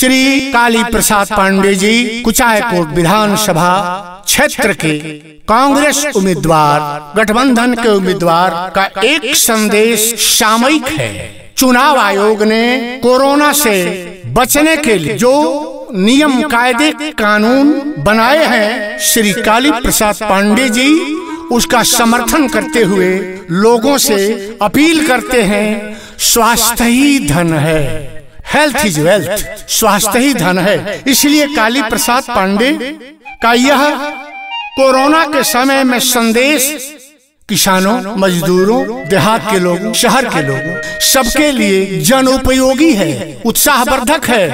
श्री काली प्रसाद पांडे जी, कुचायकोट विधानसभा क्षेत्र के कांग्रेस उम्मीदवार, गठबंधन के उम्मीदवार का एक संदेश सामयिक है। चुनाव आयोग ने कोरोना से बचने के लिए जो नियम, कायदे, कानून बनाए हैं, श्री काली प्रसाद पांडे जी, उसका समर्थन करते हुए लोगों से अपील करते हैं, स्वास्थ्य ही धन है। हेल्थ इज़ वेल्थ स्वास्थ्य ही धन है इसलिए काली प्रसाद पांडे का यह कोरोना के समय में संदेश किसानों मजदूरों देहात के लोगों शहर के लोगों सबके लिए जन उपयोगी है उत्साहवर्धक है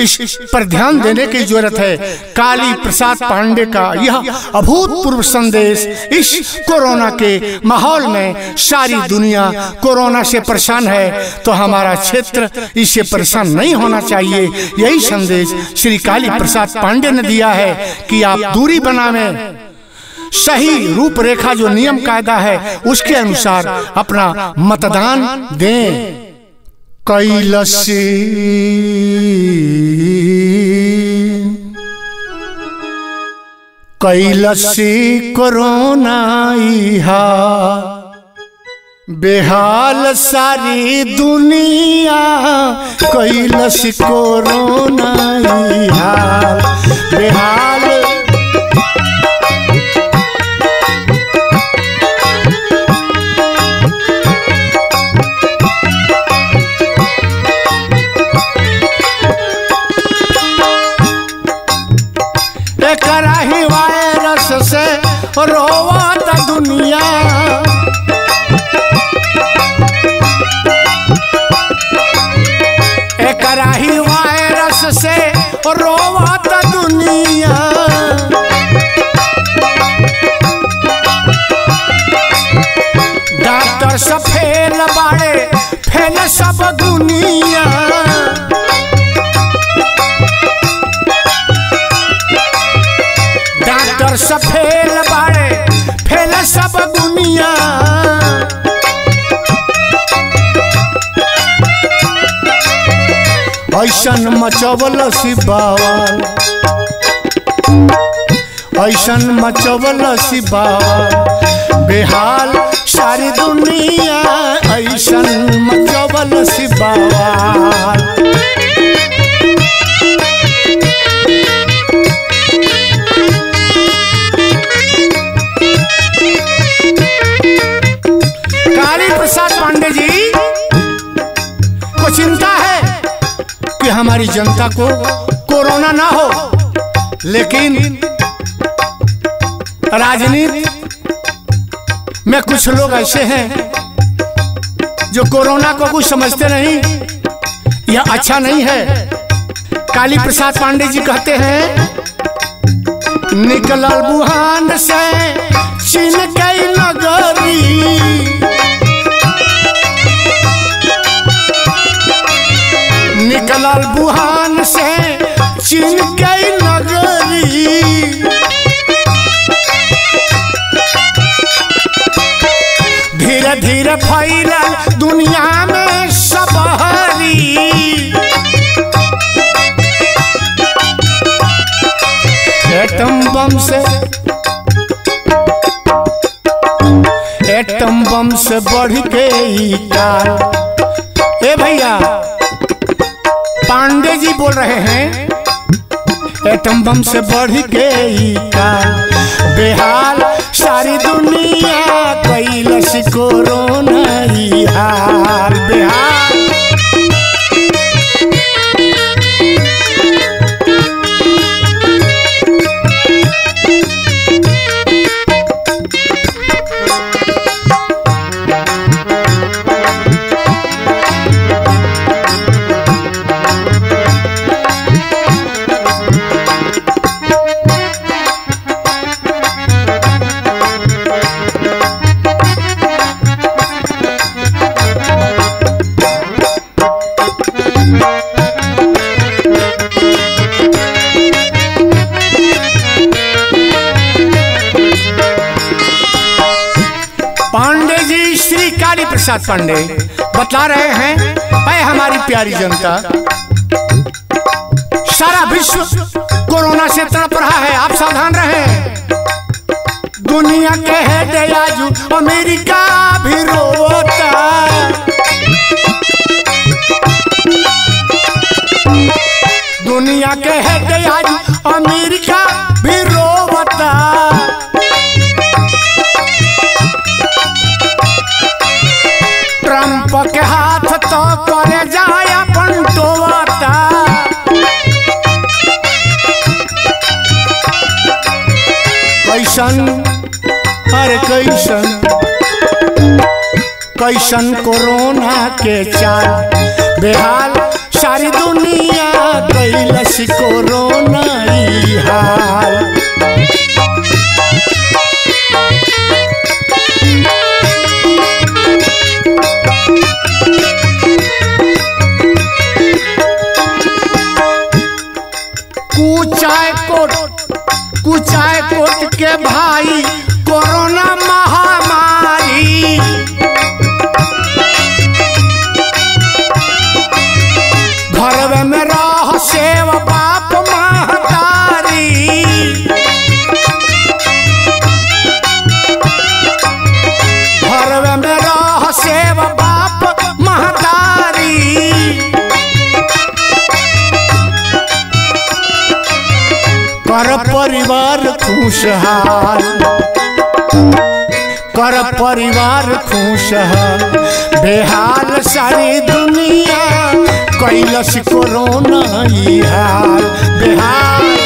इस पर ध्यान देने की ज़रूरत है। काली प्रसाद पांडे का यह अभूतपूर्व संदेश इस कोरोना के माहौल में सारी दुनिया कोरोना से परेशान है। तो हमारा क्षेत्र इससे परेशान नहीं होना चाहिए। यही संदेश श्री काली प्रसाद पांडे ने दिया है कि आप दूरी बनावे सही रूपरेखा जो नियम कायदा है, उसके अनुसार अपना मतदान दें। कैलसी कैलसी कोरोना इहा बेहाल सारी दुनिया कैलस कोरोना बेहाल रोवत ऐसन मचवल सिबावल ऐसन मचवल सिबावल बेहाल सारी दुनिया ऐसन मचवल सिबावल कि हमारी जनता को कोरोना ना हो। लेकिन राजनीति में कुछ लोग ऐसे हैं जो कोरोना को कुछ समझते नहीं यह अच्छा नहीं है। काली प्रसाद पांडे जी कहते हैं निकल बुहान से चीन के नगरी निकलल बुहान से चीन के नगरी। धीरे धीरे फैलल दुनिया में सबहरी। एटम बम से एटम बम से बढ़ के ई ए भैया। पांडे जी बोल रहे हैं। एटम बम से बढ़ गई बेहाल सारी दुनिया कैलस कोरोना ई हाल। बेहाल। जी, श्री काली प्रसाद पांडे, बतला रहे हैं अय हमारी प्यारी जनता। सारा विश्व कोरोना से तड़प रहा है, आप सावधान रहे। दुनिया के है दयाजू अमेरिका भी रोता दुनिया के है तो करे जाए अपन कैसन? अरे कैसन? कैसन कोरोना के चाल। बेहाल सारी दुनिया कैलस कोरोना हाल। भाई। कर परिवार खुशहाल। कर परिवार खुशहाल। बेहाल सारी दुनिया कैलस कोरोना हाल। बेहाल।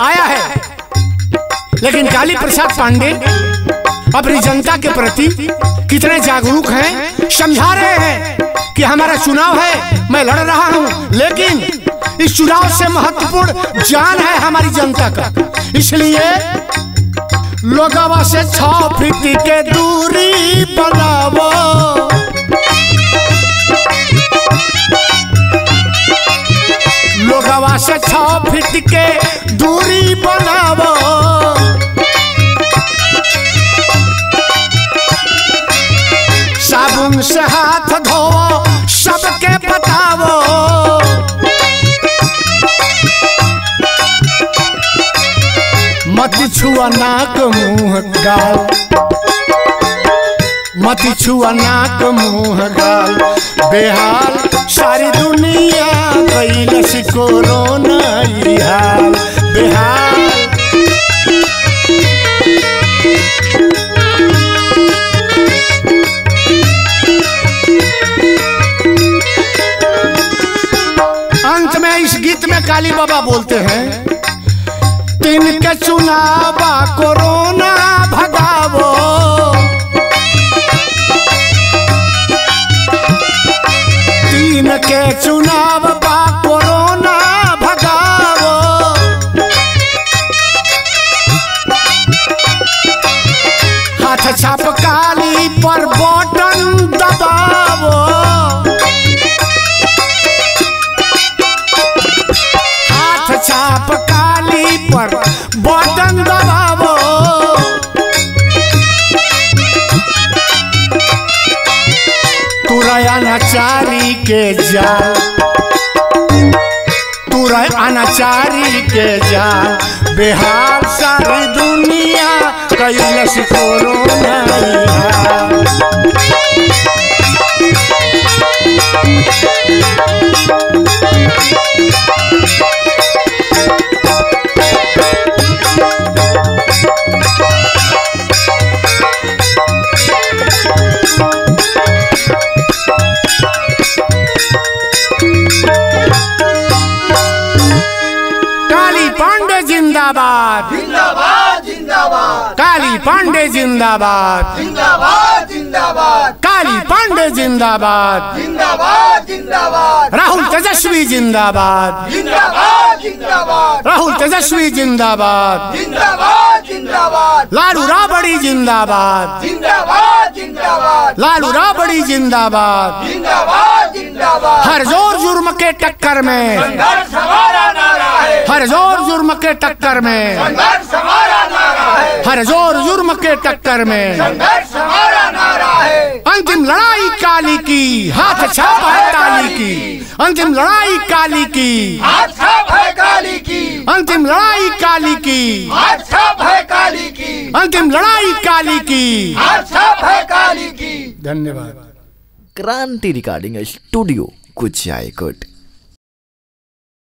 आया है। लेकिन काली प्रसाद पांडे अपनी जनता के प्रति कितने जागरूक हैं, समझा रहे हैं कि हमारा चुनाव है, मैं लड़ रहा हूँ, लेकिन इस चुनाव से महत्वपूर्ण जान है हमारी जनता का। इसलिए लोगवा से छह फीट के दूरी बनावो लोगवा से छह फीट के दूरी बनावो छुआ नाक, मुँह, गाल। मत छुआ नाक, मुँह, गाल। बेहाल, सारी दुनिया कैलस कोरोना बेहाल। अंत में इस गीत में काली बाबा बोलते हैं के करो। कोरोना अनाचारी के जाल। तुरय अनाचारी के जाल। बेहाल सारी दुनिया कैलस कोरोना ई काली पांडे जिंदाबाद। जिंदाबाद जिंदाबाद। काली पांडे जिंदाबाद। जिंदाबाद जिंदाबाद। काली पांडे जिंदाबाद। जिंदाबाद जिंदाबाद। राहुल तेजस्वी जिंदाबाद। जिंदाबाद जिंदाबाद। राहुल तेजस्वी जिंदाबाद। जिंदाबाद जिंदाबाद। लालू राबड़ी जिंदाबाद। जिंदाबाद जिंदाबाद। लालू राबड़ी जिंदाबाद। जिंदाबाद जिंदाबाद। हर ज़ोर जुर्म के टक्कर में। है। हर ज़ोर जुर्म के टक्कर में। है। हर ज़ोर जुर्म के टक्कर में। है। अंतिम लड़ाई काली की। हाथ छाप है ताली की। अंतिम लड़ाई काली की। हाथ छाप है काली की। अंतिम लड़ाई काली की। हाथ छाप है काली अंतिम लड़ाई काली की। हाथ है काली की। धन्यवाद। क्रांति रिकॉर्डिंग स्टूडियो कुचायकोट